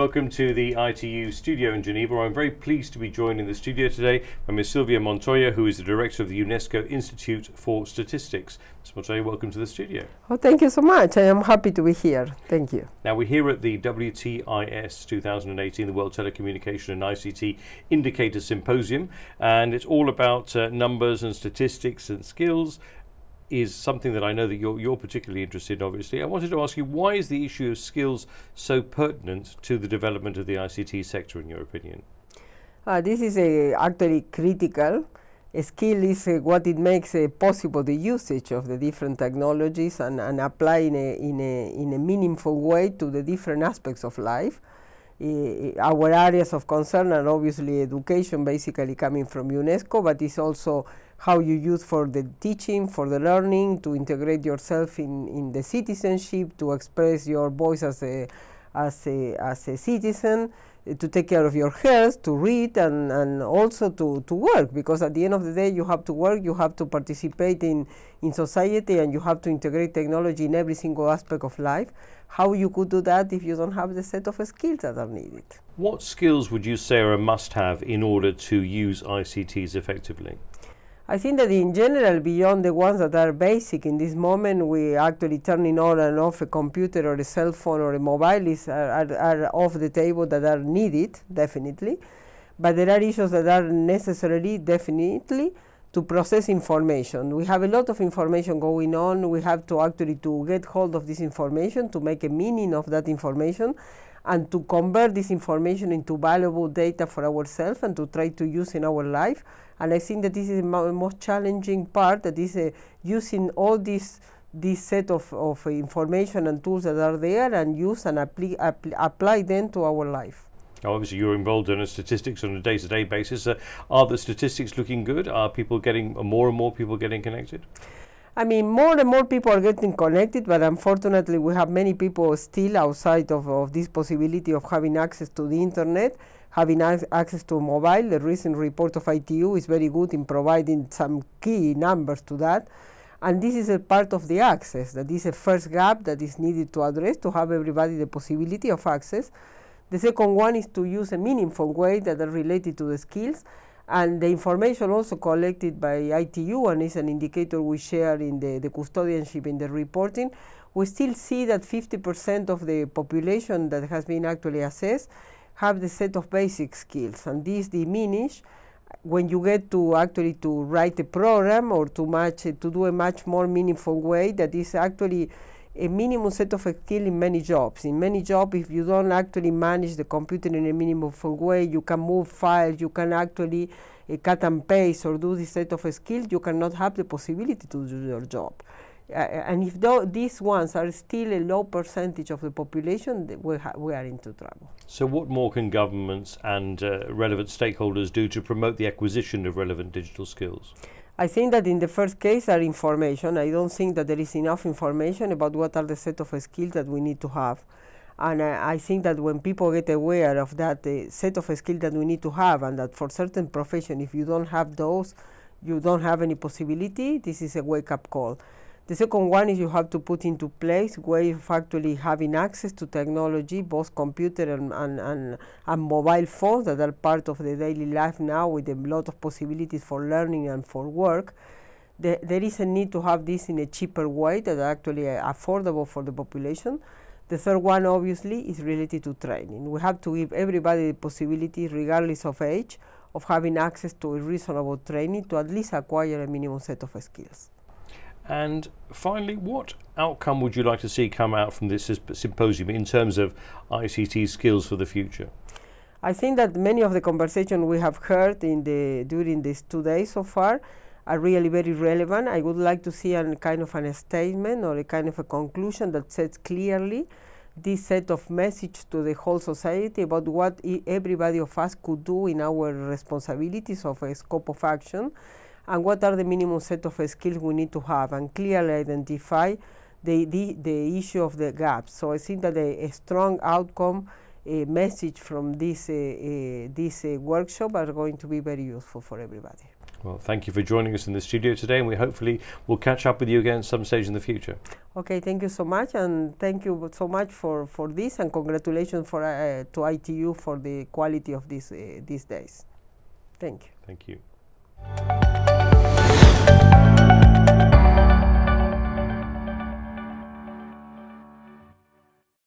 Welcome to the ITU studio in Geneva. I'm very pleased to be joined in the studio today by Ms. Silvia Montoya, who is the director of the UNESCO Institute for Statistics. Ms. Montoya, welcome to the studio. Oh, thank you so much. I am happy to be here. Thank you. Now, we're here at the WTIS 2018, the World Telecommunication and ICT Indicator Symposium, and it's all about uh, numbers and statistics and skills is something that I know that you're, you're particularly interested in, obviously. I wanted to ask you, why is the issue of skills so pertinent to the development of the ICT sector, in your opinion? Uh, this is uh, actually critical. A skill is uh, what it makes uh, possible the usage of the different technologies and, and apply in a, in, a, in a meaningful way to the different aspects of life. Our areas of concern are obviously education, basically coming from UNESCO, but it's also how you use for the teaching, for the learning, to integrate yourself in, in the citizenship, to express your voice as a, as a, as a citizen, uh, to take care of your health, to read, and, and also to, to work, because at the end of the day, you have to work, you have to participate in, in society, and you have to integrate technology in every single aspect of life. How you could do that if you don't have the set of skills that are needed? What skills would you say are a must have in order to use ICTs effectively? I think that in general, beyond the ones that are basic in this moment, we actually turning on and off a computer or a cell phone or a mobile is are, are, are off the table that are needed, definitely. But there are issues that are necessarily, definitely, to process information. We have a lot of information going on. We have to actually to get hold of this information, to make a meaning of that information, and to convert this information into valuable data for ourselves and to try to use in our life and I think that this is the most challenging part, that is uh, using all this this set of, of information and tools that are there and use and apply, apply them to our life. Obviously, you're involved in statistics on a day-to-day basis. Uh, are the statistics looking good? Are people getting uh, more and more people getting connected? I mean, more and more people are getting connected, but unfortunately, we have many people still outside of, of this possibility of having access to the internet having access to mobile. The recent report of ITU is very good in providing some key numbers to that. And this is a part of the access, that is a first gap that is needed to address to have everybody the possibility of access. The second one is to use a meaningful way that are related to the skills. And the information also collected by ITU and is an indicator we share in the, the custodianship in the reporting. We still see that 50% of the population that has been actually assessed have the set of basic skills and these diminish when you get to actually to write a program or to match to do a much more meaningful way that is actually a minimum set of skills in many jobs. In many jobs, if you don't actually manage the computer in a meaningful way, you can move files, you can actually uh, cut and paste or do this set of skills, you cannot have the possibility to do your job. Uh, and if these ones are still a low percentage of the population, we, we, are into trouble. So, what more can governments and uh, relevant stakeholders do to promote the acquisition of relevant digital skills? I think that in the first case are information. I don't think that there is enough information about what are the set of skills that we need to have. And uh, I think that when people get aware of that uh, set of skills that we need to have, and that for certain profession, if you don't have those, you don't have any possibility, this is a wake-up call. The second one is you have to put into place way of actually having access to technology, both computer and, and, and, and, mobile phones that are part of the daily life now with a lot of possibilities for learning and for work. The, there is a need to have this in a cheaper way that are actually uh, affordable for the population. The third one, obviously, is related to training. We have to give everybody the possibility, regardless of age, of having access to a reasonable training to at least acquire a minimum set of skills. And finally, what outcome would you like to see come out from this symposium in terms of ICT skills for the future? I think that many of the conversations we have heard in the during these two days so far are really very relevant. I would like to see a kind of a statement or a kind of a conclusion that says clearly this set of message to the whole society about what everybody of us could do in our responsibilities of a scope of action and what are the minimum set of skills we need to have and clearly identify the, the, the issue of the gaps. So I think that a, a strong outcome a message from this, uh, uh, this uh, workshop are going to be very useful for everybody. Well, thank you for joining us in the studio today, and we hopefully will catch up with you again at some stage in the future. Okay, thank you so much, and thank you so much for, for this, and congratulations for uh, to ITU for the quality of this uh, these days. Thank you. Thank you.